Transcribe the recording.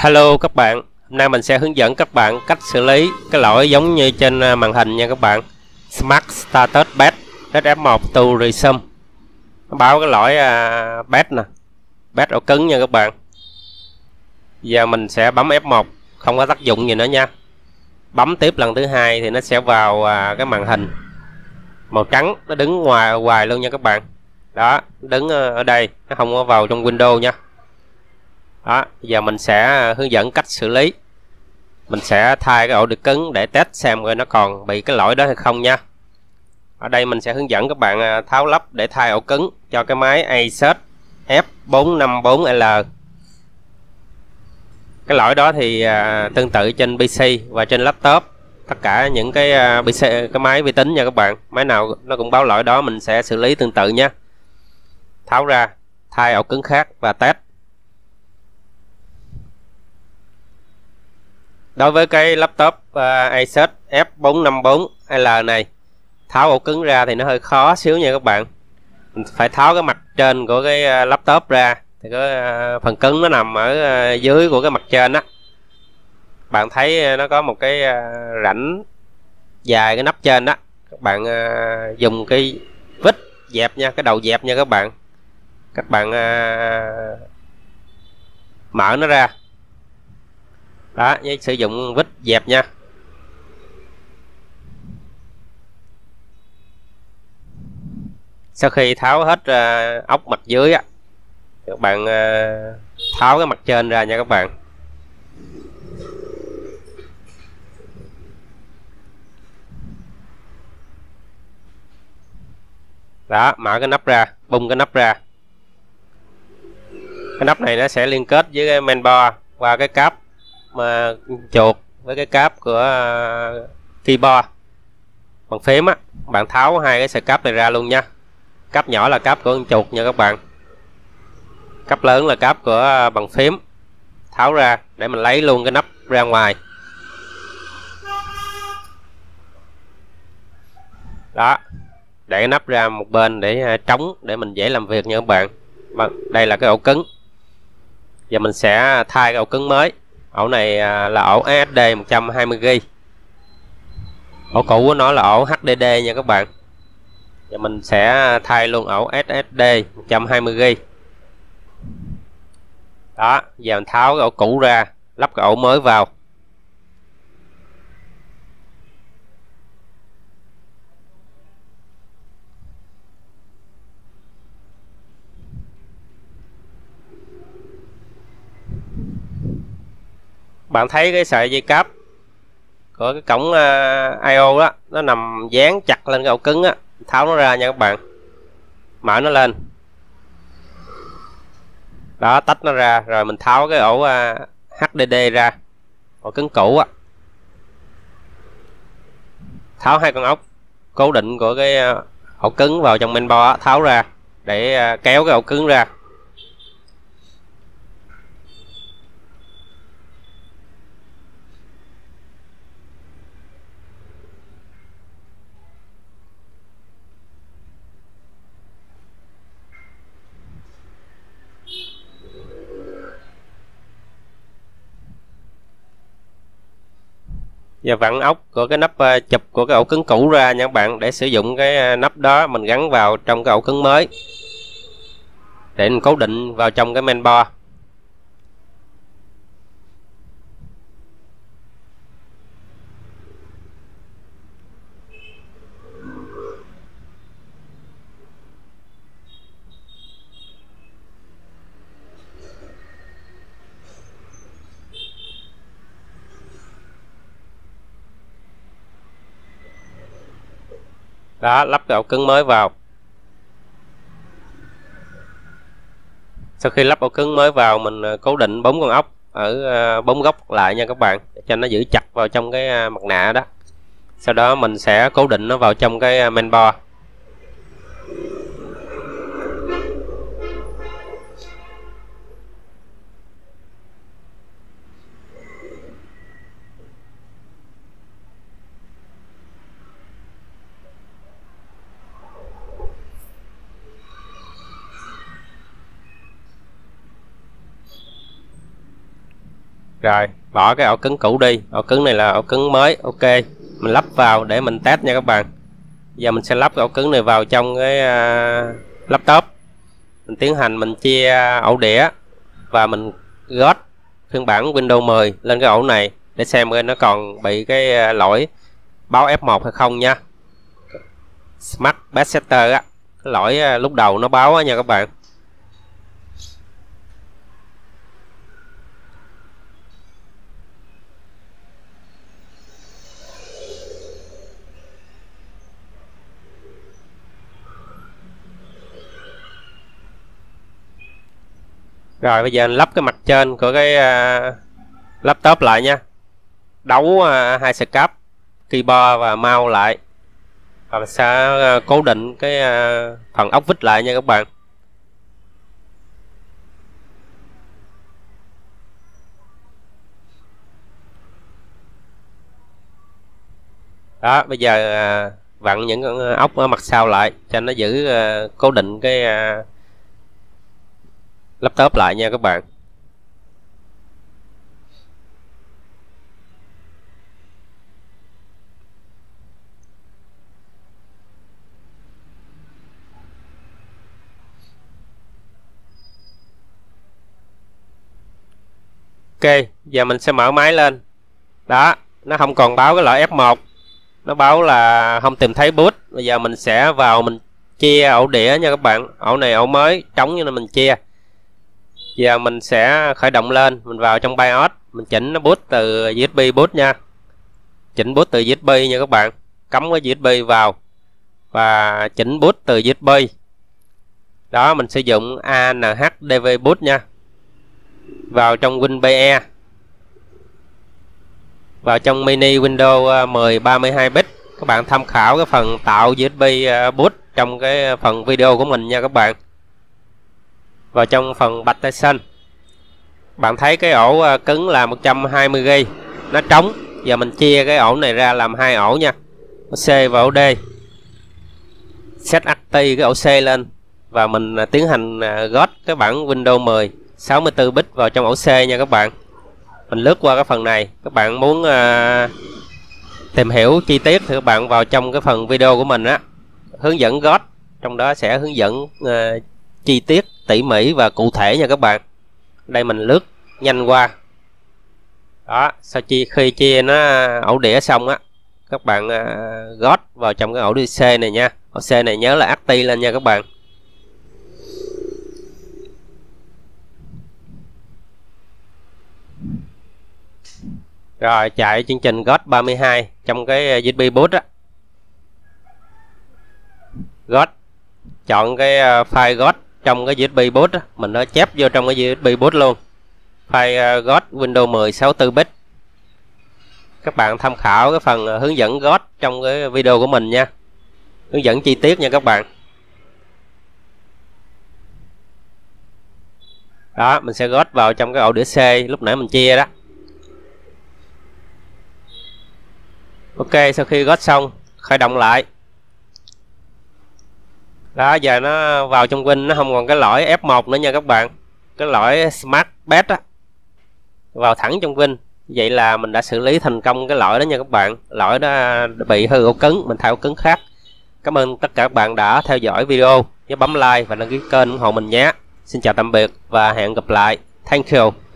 Hello các bạn, hôm nay mình sẽ hướng dẫn các bạn cách xử lý cái lỗi giống như trên à, màn hình nha các bạn. Smart Status Bad F1 to Resume. Nó báo cái lỗi à, uh, bad nè. Bad ổ cứng nha các bạn. Giờ mình sẽ bấm F1 không có tác dụng gì nữa nha. Bấm tiếp lần thứ hai thì nó sẽ vào uh, cái màn hình. Màu trắng nó đứng ngoài hoài luôn nha các bạn. Đó đứng ờ, ở đây nó không có vào trong Windows nha đó giờ mình sẽ ờ, hướng dẫn cách xử lý. Mình sẽ thay cái ổ đĩa cứng để test xem coi nó còn bị cái lỗi đó hay không nha. Ở đây mình sẽ hướng dẫn các bạn ờ, tháo lắp để thay ổ cứng cho cái máy Asus F454L cái lỗi đó thì ờ, tương tự trên PC và trên laptop. Tất cả những cái PC cái máy vi tính nha các bạn. Máy nào nó cũng báo lỗi đó mình sẽ xử lý tương tự nha. Tháo ra, thay ổ cứng khác và test. Đối với cái laptop uh, Asus F454L này tháo ổ cứng ra thì nó hơi khó xíu nha các bạn. Mình phải tháo cái mặt trên của cái à, laptop ra thì cái uh, à, phần cứng nó nằm ở uh, dưới của cái mặt trên á. Bạn thấy nó có một cái uh, rãnh dài cái nắp trên đó các bạn uh, dùng cái vít dẹp nha cái đầu dẹp nha các bạn. Các bạn uh, mở nó ra đó với sử dụng vít dẹp nha. Sau khi tháo hết uh, ốc mặt dưới á các bạn uh, tháo cái mặt trên ra nha các bạn. Đó mở cái nắp ra bung cái nắp ra. Cái nắp này nó sẽ liên kết với cái main bar qua cái cáp chuột với cái cáp của à, keyboard bằng phím á, bạn tháo hai cái sợi cáp này ra luôn nha. Cáp nhỏ là cáp của con chuột nha các bạn. Cáp lớn là cáp của à, bằng phím. Tháo ra để mình lấy luôn cái nắp ra ngoài. Đó, để cái nắp ra một bên để à, trống để mình dễ làm việc nha các bạn. Vâng, đây là cái ổ cứng. Giờ mình sẽ thay cái ổ cứng mới ổ này à, là ổ SSD 120GB ổ cũ của nó là ổ HDD nha các bạn. Và mình sẽ thay luôn ổ SSD 120GB đó, giờ mình tháo cái ổ cũ ra, lắp cái ổ mới vào. Bạn thấy cái sợi dây cáp của cái cổng ờ, uh, IO đó nó nằm dán chặt lên cái ổ cứng á tháo nó ra nha các bạn. Mở nó lên. Đó tách nó ra rồi mình tháo cái ổ ờ, uh, HDD ra ổ cứng cũ á. Tháo hai con ốc cố định của cái uh, ổ cứng vào trong mainboard á, tháo ra để uh, kéo cái ổ cứng ra. Và vặn ốc của cái nắp ờ, chụp của cái ổ cứng cũ ra nha các bạn, để sử dụng cái ờ, nắp đó mình gắn vào trong cái ổ cứng mới. Để mình cố định vào trong cái main board đó, lắp cái ổ cứng mới vào. Sau khi lắp ổ cứng mới vào, mình à, cố định bốn con ốc ở à, bốn góc lại nha các bạn cho nó giữ chặt vào trong cái à, mặt nạ đó. Sau đó mình sẽ cố định nó vào trong cái main board rồi bỏ cái ổ cứng cũ đi. Ổ cứng này là ổ cứng mới ok. Mình lắp vào để mình test nha các bạn. Giờ mình sẽ lắp cái ổ cứng này vào trong cái uh, laptop. Mình tiến hành mình chia ổ đĩa và mình gót phiên bản Windows 10 lên cái ổ này để xem nó còn bị cái à, lỗi báo F1 hay không nha. Smart Best Setter á cái lỗi à, lúc đầu nó báo á nha các bạn. Rồi bây giờ anh lắp cái mặt trên của cái uh, laptop lại nha. Đấu uh, hai scap keyboard và mouse lại. Và sẽ uh, cố định cái uh, phần ốc vít lại nha các bạn. Đó bây giờ uh, vặn những con ốc ở mặt sau lại cho nó giữ uh, cố định cái uh, laptop lại nha các bạn Ok, giờ mình sẽ mở máy lên. Đó, nó không còn báo cái loại F1. Nó báo là không tìm thấy boot. Bây giờ mình sẽ vào mình chia ổ đĩa nha các bạn. Ổ này ổ mới, trống như là mình chia giờ mình sẽ khởi động lên, mình vào trong BIOS, mình chỉnh nó boot từ USB boot nha. Chỉnh boot từ USB nha các bạn. Cắm cái USB vào và chỉnh boot từ USB đó, mình sử dụng ANHDV boot nha. Vào trong WinPE vào trong mini Windows ờ, 10 32 bit. Các bạn tham khảo cái phần tạo USB ờ, boot trong cái phần video của mình nha các bạn vào trong phần bạch tay xanh bạn thấy cái ổ à, cứng là 120G nó trống. Giờ mình chia cái ổ này ra làm hai ổ nha. Ổ C và ổ D. Set acti cái ổ C lên. Và mình à, tiến hành à, gót cái bản Windows 10 64 bit vào trong ổ C nha các bạn. Mình lướt qua cái phần này. Các bạn muốn uh, tìm hiểu chi tiết thì các bạn vào trong cái phần video của mình á. Hướng dẫn gót. Trong đó sẽ hướng dẫn uh, chi tiết tỉ mỉ và cụ thể nha các bạn. Đây mình lướt nhanh qua. Đó sau chi khi chia nó à, ổ đĩa xong á các bạn uh, gót vào trong cái ổ đĩa C này nha. Ổ C này nhớ là acti lên nha các bạn. Rồi chạy chương trình GOT 32 trong cái à, USB boot á. GOT chọn cái file GOT trong cái USB boot đó, mình nó chép vô trong cái USB boot luôn. File uh, Windows 10 64 bit. Các bạn tham khảo cái phần ờ, hướng dẫn god trong cái video của mình nha. Hướng dẫn chi tiết nha các bạn. Đó mình sẽ gót vào trong cái ổ đĩa C lúc nãy mình chia đó. Ok sau khi gót xong khởi động lại đó, giờ nó vào trong Win, nó không còn cái lỗi F1 nữa nha các bạn. Cái lỗi Smart Bet á, vào thẳng trong Win. Vậy là mình đã xử lý thành công cái lỗi đó nha các bạn. Lỗi đó bị hư ổ cứng, mình thay ổ cứng khác. Cảm ơn tất cả các bạn đã theo dõi video. Nhớ bấm like và đăng ký kênh ủng hộ mình nhé. Xin chào tạm biệt và hẹn gặp lại. Thank you.